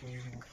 Sure.